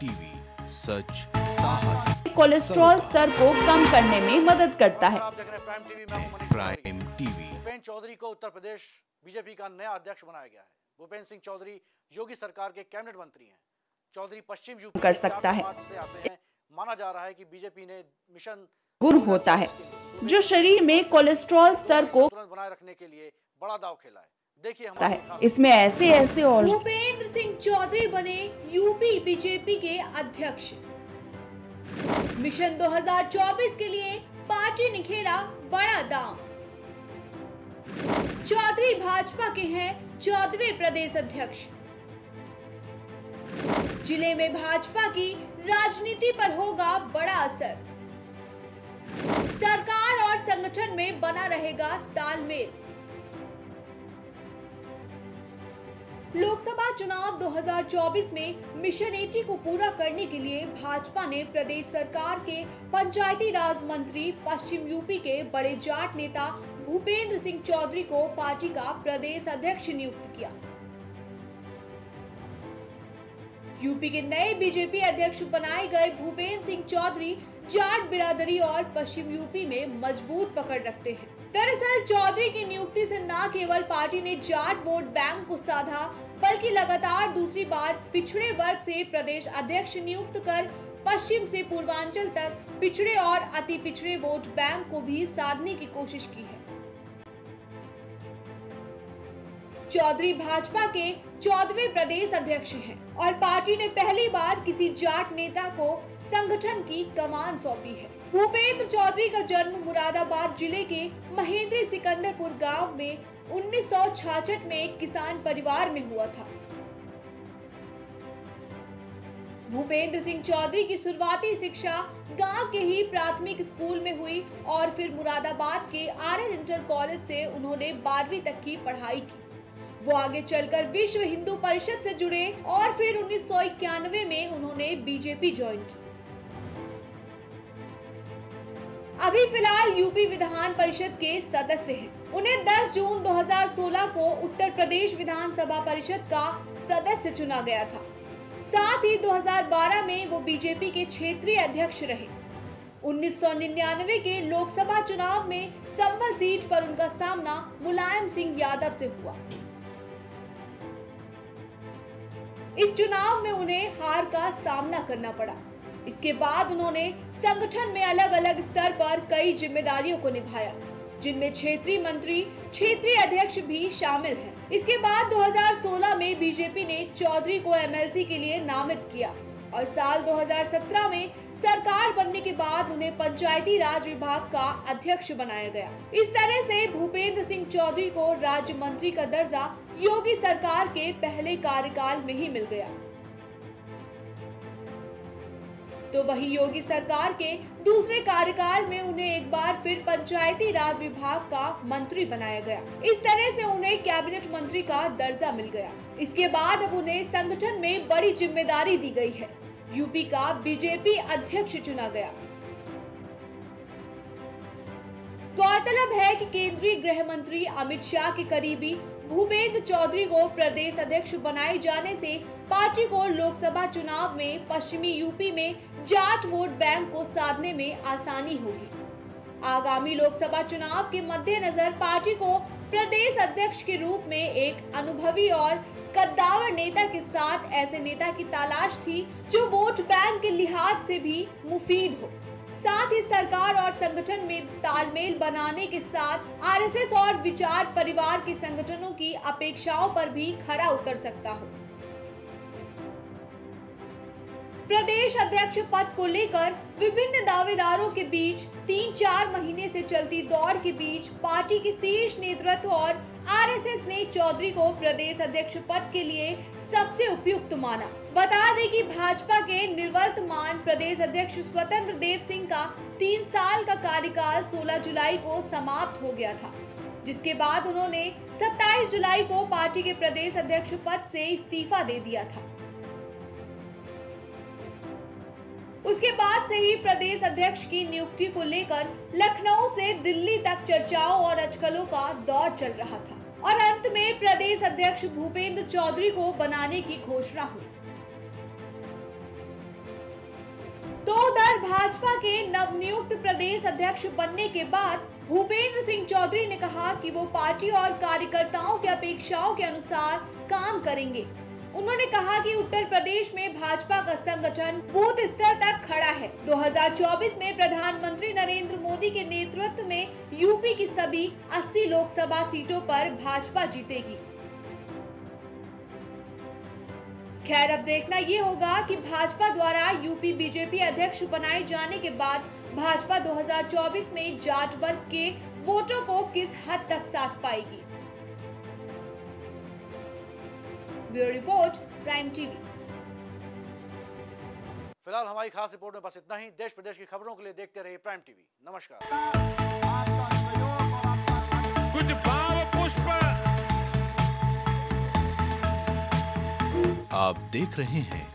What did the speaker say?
TV सच साहस cholesterol स्तर को कम करने में मदद करता है। Prime TV. Prime Bhupendra Chaudhary को उत्तर प्रदेश बीजेपी का नया अध्यक्ष बनाया गया है। भूपेन्द्र सिंह चौधरी योगी सरकार के कैबिनेट मंत्री हैं। चौधरी पश्चिम यूपी कर सकता है। से आते हैं। माना जा रहा है कि बीजेपी ने मिशन गुण होता है। जो शरीर में कोलेस्ट्रॉल स्तर को बनाए रखने के लिए बड़ा दाव खेला है। देखिए है। इसमें ऐसे ऐसे और भूपेंद्र सिंह चौधरी बने यूपी बीजेपी के अध्यक्ष। मिशन 2024 के लिए पार्टी ने खेला बड़ा दांव चौधरी भाजपा के हैं चौदवे प्रदेश अध्यक्ष। ज़िले में भाजपा की राजनीति पर होगा बड़ा असर। सरकार और संगठन में बना रहेगा तालमेल। लोकसभा चुनाव 2024 में मिशन 80 को पूरा करने के लिए भाजपा ने प्रदेश सरकार के पंचायती राज मंत्री, पश्चिम यूपी के बड़े जाट नेता भूपेंद्र सिंह चौधरी को पार्टी का प्रदेश अध्यक्ष नियुक्त किया। यूपी के नए बीजेपी अध्यक्ष बनाए गए भूपेंद्र सिंह चौधरी जाट बिरादरी और पश्चिम यूपी में मज़बूत पकड़ रखते हैं। दरअसल चौधरी की नियुक्ति से न केवल पार्टी ने जाट वोट बैंक को साधा, बल्कि लगातार दूसरी बार पिछड़े वर्ग से प्रदेश अध्यक्ष नियुक्त कर पश्चिम से पूर्वांचल तक पिछड़े और अति पिछड़े वोट बैंक को भी साधने की कोशिश की है। चौधरी भाजपा के चौदहवें प्रदेश अध्यक्ष हैं और पार्टी ने पहली बार किसी जाट नेता को संगठन की कमान सौंपी है। भूपेंद्र चौधरी का जन्म मुरादाबाद ज़िले के महेंद्र सिकंदरपुर गाँव में उन्नीस में एक किसान परिवार में हुआ था। भूपेंद्र सिंह चौधरी की शुरुआती शिक्षा गाँव के ही प्राथमिक स्कूल में हुई और फिर मुरादाबाद के आर एन इंटर कॉलेज से उन्होंने बारहवीं तक की पढ़ाई की। वो आगे चलकर विश्व हिंदू परिषद से जुड़े और फिर उन्नीस सौ इक्यानवे में उन्होंने बीजेपी ज्वाइन की। अभी फ़िलहाल यूपी विधान परिषद के सदस्य हैं। उन्हें 10 जून 2016 को उत्तर प्रदेश विधानसभा परिषद का सदस्य चुना गया था। साथ ही 2012 में वो बीजेपी के क्षेत्रीय अध्यक्ष रहे। 1999 के लोकसभा चुनाव में संबल सीट पर उनका सामना मुलायम सिंह यादव से हुआ। इस चुनाव में उन्हें हार का सामना करना पड़ा। इसके बाद उन्होंने संगठन में अलग अलग स्तर पर कई जिम्मेदारियों को निभाया, जिनमें क्षेत्रीय मंत्री, क्षेत्रीय अध्यक्ष भी शामिल हैं। इसके बाद 2016 में बीजेपी ने चौधरी को एमएलसी के लिए नामित किया और साल 2017 में सरकार बनने के बाद उन्हें पंचायती राज विभाग का अध्यक्ष बनाया गया इस तरह से भूपेंद्र सिंह चौधरी को राज्य मंत्री का दर्जा योगी सरकार के पहले कार्यकाल में ही मिल गया तो वही योगी सरकार के दूसरे कार्यकाल में उन्हें एक बार फिर पंचायती राज विभाग का मंत्री बनाया गया। इस तरह से उन्हें कैबिनेट मंत्री का दर्जा मिल गया। इसके बाद अब उन्हें संगठन में बड़ी ज़िम्मेदारी दी गई है। यूपी का बीजेपी अध्यक्ष चुना गया। गौरतलब है कि केंद्रीय गृह मंत्री अमित शाह के करीबी भूपेंद्र चौधरी को प्रदेश अध्यक्ष बनाए जाने से पार्टी को लोकसभा चुनाव में पश्चिमी यूपी में जाट वोट बैंक को साधने में आसानी होगी। आगामी लोकसभा चुनाव के मद्देनजर पार्टी को प्रदेश अध्यक्ष के रूप में एक अनुभवी और कद्दावर नेता के साथ ऐसे नेता की तलाश थी जो वोट बैंक के लिहाज से भी मुफीद हो। साथ ही सरकार और संगठन में तालमेल बनाने के साथ आरएसएस और विचार परिवार के संगठनों की अपेक्षाओं पर भी खरा उतर सकता हो। प्रदेश अध्यक्ष पद को लेकर विभिन्न दावेदारों के बीच तीन चार महीने से चलती दौड़ के बीच पार्टी के शीर्ष नेतृत्व और आरएसएस ने चौधरी को प्रदेश अध्यक्ष पद के लिए सबसे उपयुक्त माना। बता दें कि भाजपा के निर्वर्तमान प्रदेश अध्यक्ष स्वतंत्र देव सिंह का तीन साल का कार्यकाल 16 जुलाई को समाप्त हो गया था, जिसके बाद उन्होंने 27 जुलाई को पार्टी के प्रदेश अध्यक्ष पद से इस्तीफा दे दिया था। उसके बाद से ही प्रदेश अध्यक्ष की नियुक्ति को लेकर लखनऊ से दिल्ली तक चर्चाओं और अटकलों का दौर चल रहा था। और अंत में प्रदेश अध्यक्ष भूपेंद्र चौधरी को बनाने की घोषणा हुई। तो उधर भाजपा के नवनियुक्त प्रदेश अध्यक्ष बनने के बाद भूपेंद्र सिंह चौधरी ने कहा कि वो पार्टी और कार्यकर्ताओं की अपेक्षाओं के अनुसार काम करेंगे। उन्होंने कहा कि उत्तर प्रदेश में भाजपा का संगठन बूथ स्तर तक खड़ा है। 2024 में प्रधानमंत्री नरेंद्र मोदी के नेतृत्व में यूपी की सभी 80 लोकसभा सीटों पर भाजपा जीतेगी। खैर, अब देखना ये होगा कि भाजपा द्वारा यूपी बीजेपी अध्यक्ष बनाए जाने के बाद भाजपा 2024 में जाट वर्ग के वोटों को किस हद तक साथ पाएगी? Bureau report Prime TV. फ़िलहाल हमारी खास रिपोर्ट में बस इतना ही। देश प्रदेश की खबरों के लिए देखते रहिए प्राइम टीवी। नमस्कार। कुछ भाव पुष्प। आप देख रहे हैं